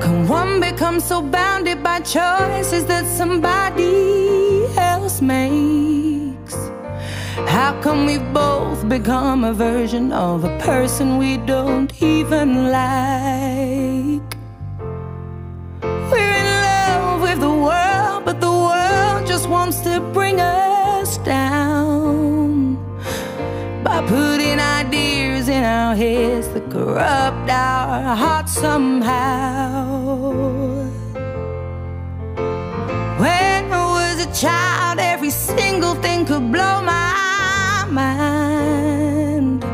can one become so bounded by choices that somebody else makes? How come we both become a version of a person we don't even like? We're in love with the world, but the world just wants to bring us down by putting ideas in our heads that corrupt our hearts somehow. When I was a child, every single thing could blow my mind.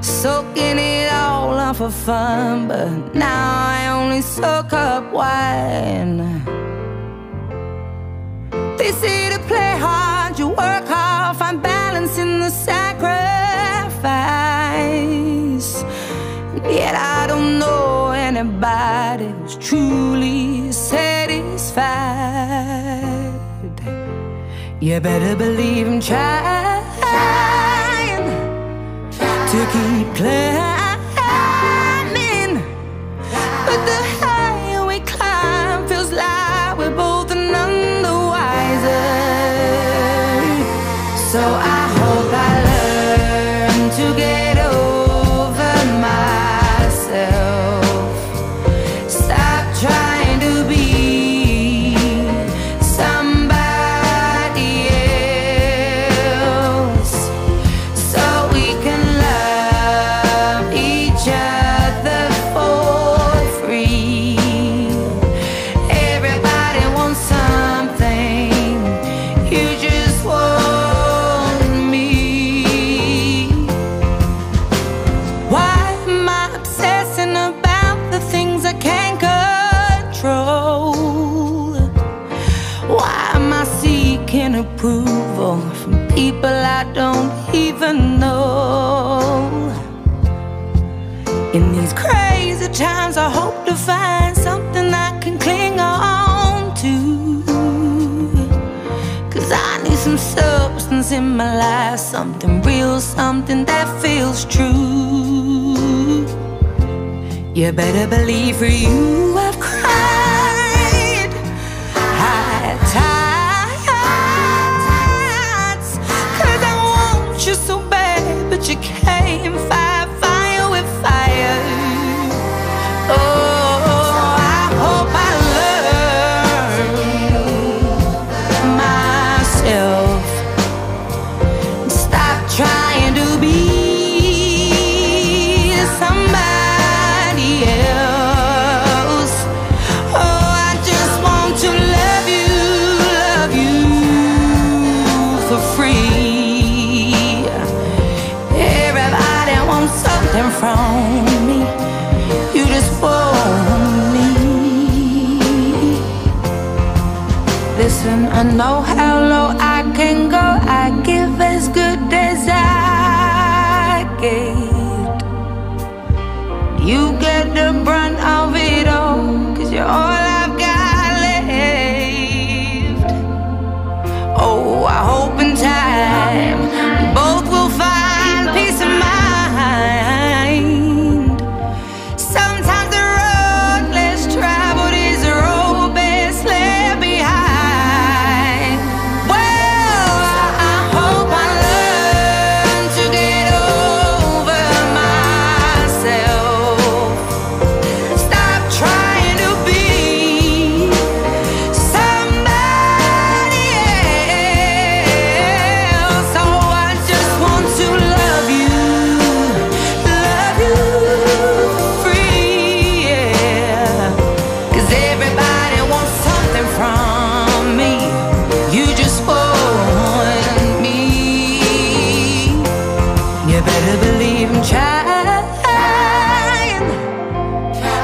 Soaking it all up for fun, but now I only soak up wine. They say to play hard, don't know anybody who's truly satisfied. You better believe I'm trying to keep climbing. Seeking approval from people I don't even know? In these crazy times, I hope to find something I can cling on to. Cause I need some substance in my life, something real, something that feels true. You better believe for you I've cried you can't from me. You just want me. Listen, I know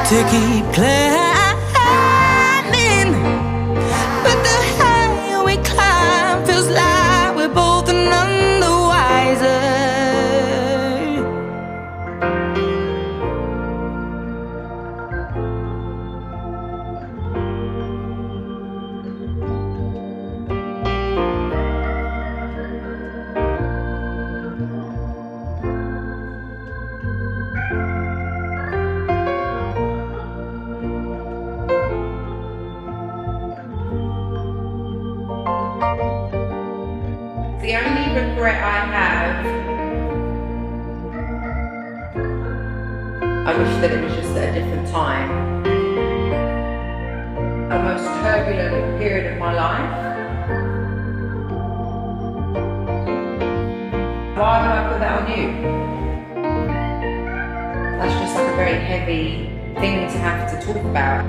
to keep climbing. I wish that it was just at a different time. A most turbulent period of my life. Why would I put that on you? That's just like a very heavy thing to have to talk about.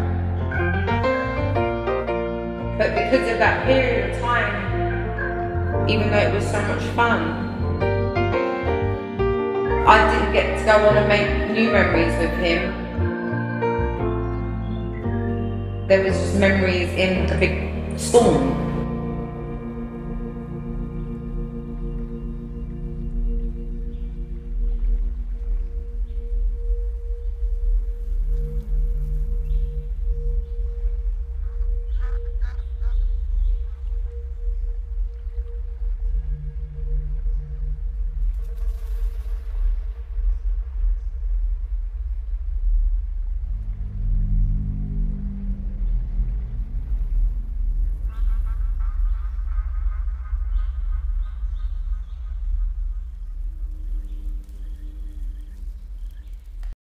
But because of that period of time, even though it was so much fun, I didn't get to go on and make new memories with him. There was just memories in a big storm.